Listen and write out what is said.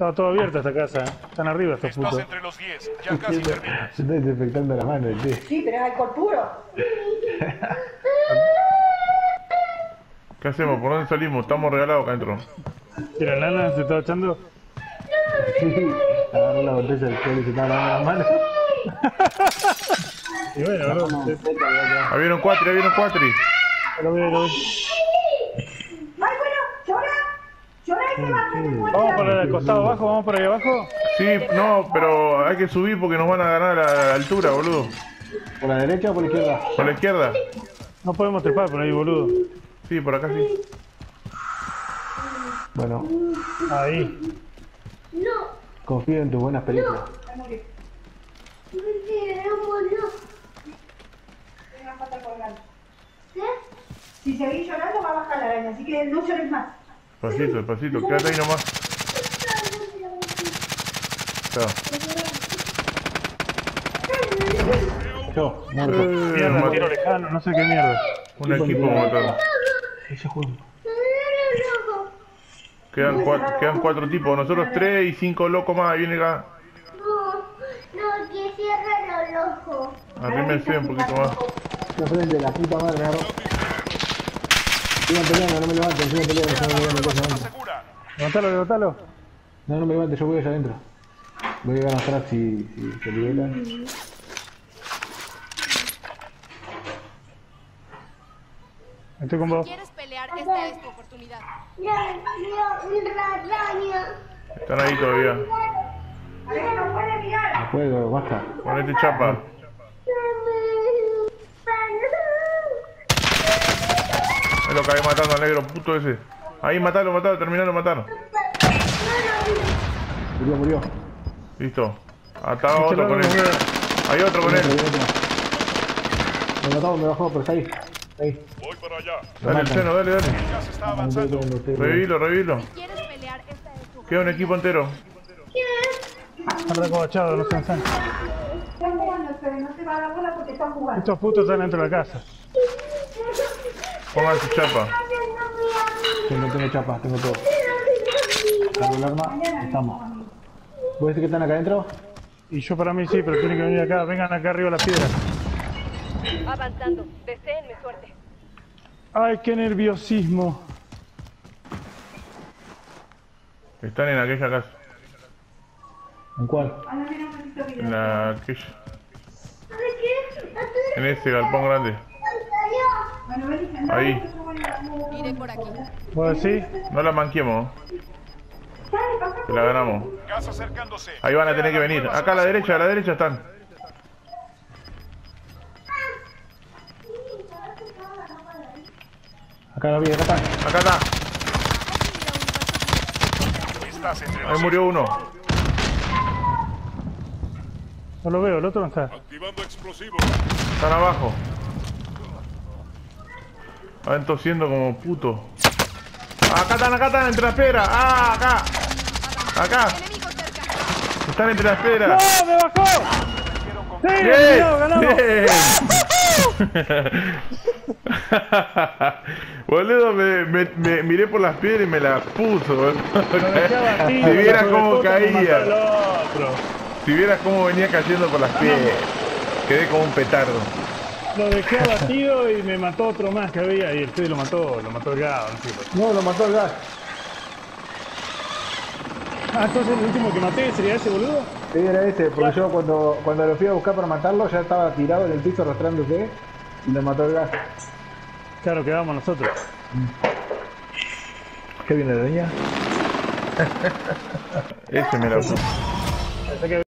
Estaba todo abierto esta casa, ¿eh? Están arriba estos Estás putos. entre los 10. Ya casi terminas. Se está desinfectando la mano, che. Sí, pero es alcohol puro. ¿Qué hacemos? ¿Por dónde salimos? Estamos regalados acá adentro. Y la nana se estaba echando. Sí. Agarró la botella del alcohol y se estaba lavando las manos. Y bueno, bro, Ahí viene un cuatri, ahí viene un cuatri. lo veo, lo veo. Ay, bueno, llora. Llora y te vas a después. Vamos por el costado abajo, vamos por ahí abajo. Sí, no, pero hay que subir porque nos van a ganar a la altura, boludo. ¿Por la derecha o por la izquierda? Por la izquierda. No podemos trepar por ahí, boludo. Sí, por acá sí. Bueno, Ahí. confío en tus buenas películas. Falta colgando. Si seguís llorando va a bajar la araña, así que no llores más. Pasito, despacito, quédate ahí nomás. Chao. Yo, muerto. Mierda, Eh, tiro lejano, no sé qué mierda. Un equipo matado. Ese juego. Quedan cuatro, quedan cuatro tipos, nosotros tres y cinco locos más. Ahí viene acá. No, no, que cierren los ojos. Arrímense un poquito más. La frente, la puta madre. Sigan peleando, no me levanten, sigan peleando, yo cosa adentro. Levantalo, levantalo. No, no me levantes, yo voy allá adentro. Voy a llegar atrás si, si se liberan. Estoy con vos. ¿Quieres pelear? Esta es tu oportunidad. Están ahí todavía. No puedo, basta. Ponete chapa. Es lo hay matando al negro puto ese. Ahí, matalo, matalo, terminalo de matar. Murió, murió. Listo. Atado Este otro con él. Hay otro con él. Me mató, me bajó, pero está ahí. Está ahí. Voy para allá. Dale el seno, dale, dale. Ya se está avanzando. Revilo, revilo. Queda un equipo entero. Están jugando, pero no se va a dar bola porque están jugando. Estos putos están dentro de la casa. Pongan su chapa. Sí, no tengo chapas, tengo todo. Cargo el arma, estamos. ¿Vos decís que están acá adentro? Y yo para mí sí, pero tienen que venir acá. Vengan acá arriba a la piedra. Avanzando. Deseenme suerte. Ay, qué nerviosismo. Están en aquella casa. ¿En cuál? En la aquella. En ese galpón grande. Ahí. Iré por aquí. No la manquemos. Que la ganamos. Ahí van a tener que venir. Acá a la derecha, a la derecha están. Acá lo vi, acá están. Acá está. Ahí murió uno. No lo veo, el otro no está. Activando. Están abajo. Están tosiendo como puto. Acá están, acá están, entre las piedras. Ah, acá. Acá. Están entre las piedras. ¡No, me bajó! ¡Sí, Bien, bien. Boludo, me, me, me miré por las piedras y me la puso. boludo. si vieras cómo caía. Si vieras cómo venía cayendo por las piedras. Quedé como un petardo. Lo dejé abatido y me mató otro más que había y el Fede lo mató, lo mató el gado, no sé. No, lo mató el gas. Ah, entonces el último que maté sería ese boludo. Sí, era ese, porque yo cuando, cuando lo fui a buscar para matarlo ya estaba tirado en el piso arrastrándose y lo mató el gas. Claro, quedamos nosotros. ¿Qué viene de doña? Ese me que